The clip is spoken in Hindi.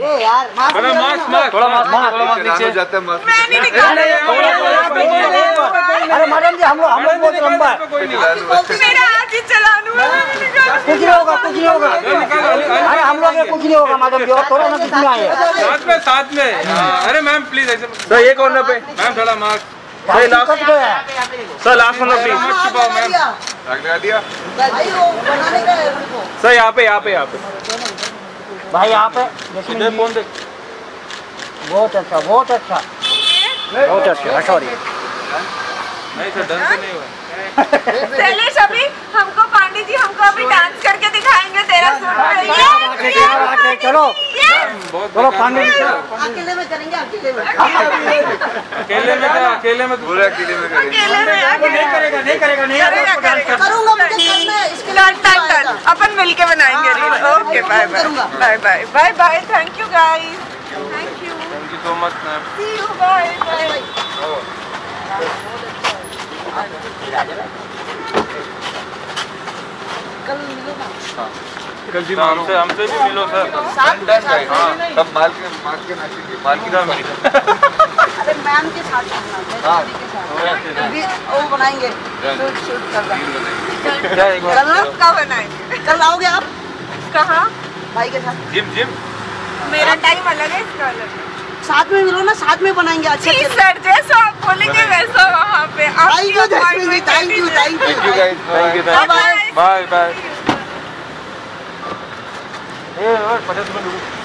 यार मास्क अरे मास्क थोड़ा मास्क थोड़ा मास्क नीचे। जाते हैं मास्क मैं नहीं निकाल अरे मैडम जी हम लोग हम लोग बहुत लंबा है। मेरा आज ही चलानू है मैं नहीं निकाल। कुछ नहीं होगा कुछ नहीं होगा। अरे हम लोग कुछ नहीं होगा मैडम जी थोड़ा ना आए साथ में साथ में। अरे मैम प्लीज़ ऐसे सर ये कॉर्नर पे। मैम थोड़ा mask sir last sir last corner please mask छुपाओ ma'am लगा दिया भाई वो बनाने का उनको सर यहाँ पे यहाँ पे यहाँ पे। भाई आप फ़ोन देख। बहुत अच्छा बहुत अच्छा। बहुत अच्छा सॉरी नहीं सर नहीं हुआ। अभी हमको पांडे जी हमको अभी डांस करके दिखाएँगे तेरा सूट में है चलो चलो। पांडे जी। अकेले में करेंगे अकेले में। अकेले में क्या अकेले में पूरे अकेले में अकेले में नहीं करेगा नहीं करेगा नहीं करेगा करेगा करूँगा। मुझे करना है इसके लिए डन अपन मिलके बनाएँगे। Okay bye bye bye bye bye bye thank you guys thank you thank you so much ma'am see you bye bye कल मिलो ना कल जी हमसे हमसे भी मिलो सर। साथ में साथ हाँ। सब माल के माल के नाचेंगे माल की नाम अरे मैम के साथ करना हाँ। के वो बनाएँगे। शूट शूट कर रहा बार कल कब बनाएँगे। कल आओगे आप? कहाँ? भाई के साथ। Gym gym. मेरा टाइम अलग है इसका अलग है। साथ में मिलो ना साथ में बनाएँगे अच्छे जी से सर जैसा आप बोलेंगे वैसा वहाँ पे thank you thank you thank you thank thank you you guys thank you bye bye bye bye you पचास रुपये